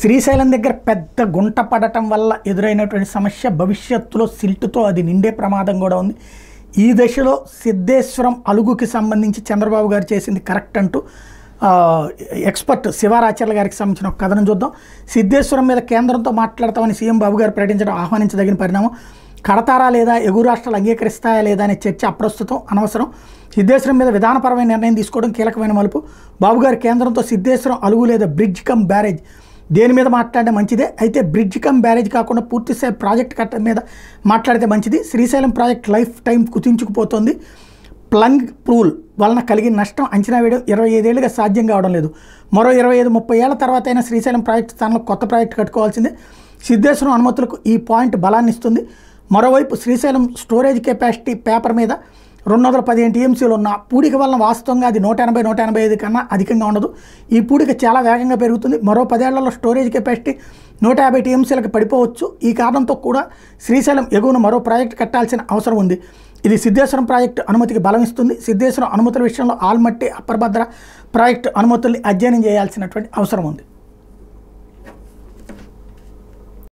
శ్రీశైలం దగ్గర పెద్ద గుంట పడటం వల్ల ఎదురైనటువంటి సమస్య భవిష్యత్తులో సిల్టుతో అది నిండే ప్రమాదం కూడా ఉంది. ఈ దశలో సిద్ధేశ్వరం అలుగుకి సంబంధించి చంద్రబాబు గారు చేసింది కరెక్ట్ అంటూ ఎక్స్పర్ట్ శివారాచార్య గారికి సంబంధించిన ఒక కథనం చూద్దాం. సిద్ధేశ్వరం మీద కేంద్రంతో మాట్లాడతామని సీఎం బాబు గారు ప్రకటించడం ఆహ్వానించదగిన పరిణామం. కడతారా లేదా ఎగురు రాష్ట్రాలు అంగీకరిస్తాయా లేదా అనే చర్చ అప్రస్తుతం అనవసరం. సిద్ధేశ్వరం మీద విధానపరమైన నిర్ణయం తీసుకోవడం కీలకమైన మలుపు. బాబు గారు కేంద్రంతో సిద్ధేశ్వరం అలుగు లేదా బ్రిడ్జ్ కమ్ బ్యారేజ్ దేని మీద మాట్లాడడం మంచిదే? అయితే బ్రిడ్జ్ కమ్ బ్యారేజ్ కాకుండా పూర్తి స్థాయి ప్రాజెక్ట్ కట్ట మీద మాట్లాడితే మంచిది. శ్రీశైలం ప్రాజెక్ట్ లైఫ్ టైం కుతించుకుపోతుంది ప్లంగ్ పూల్ వలన కలిగిన నష్టం అంచనా వేయడం ఇరవై ఐదేళ్ళుగా సాధ్యం కావడం లేదు. మరో ఇరవై ఐదు ముప్పై ఏళ్ళ తర్వాత అయినా శ్రీశైలం ప్రాజెక్టు స్థానంలో కొత్త ప్రాజెక్టు కట్టుకోవాల్సిందే. సిద్ధేశ్వరం అనుమతులకు ఈ పాయింట్ బలాన్ని ఇస్తుంది మరోవైపు శ్రీశైలం స్టోరేజ్ కెపాసిటీ పేపర్ మీద రెండు వందల పదిహేను టీఎంసీలు ఉన్న పూడిక వలన వాస్తవంగా అది నూట ఎనభై నూట ఎనభై ఐదు కన్నా అధికంగా ఉండదు. ఈ పూడిక చాలా వేగంగా పెరుగుతుంది. మరో పదేళ్ళలో స్టోరేజ్ కెపాసిటీ నూట యాభై టీఎంసీలకు పడిపోవచ్చు. ఈ కారణంతో కూడా శ్రీశైలం ఎగువన మరో ప్రాజెక్టు కట్టాల్సిన అవసరం ఉంది. ఇది సిద్ధేశ్వరం ప్రాజెక్టు అనుమతికి బలం ఇస్తుంది సిద్ధేశ్వరం అనుమతుల విషయంలో ఆల్మట్టి అప్పర్భద్ర ప్రాజెక్టు అనుమతుల్ని అధ్యయనం చేయాల్సినటువంటి అవసరం ఉంది.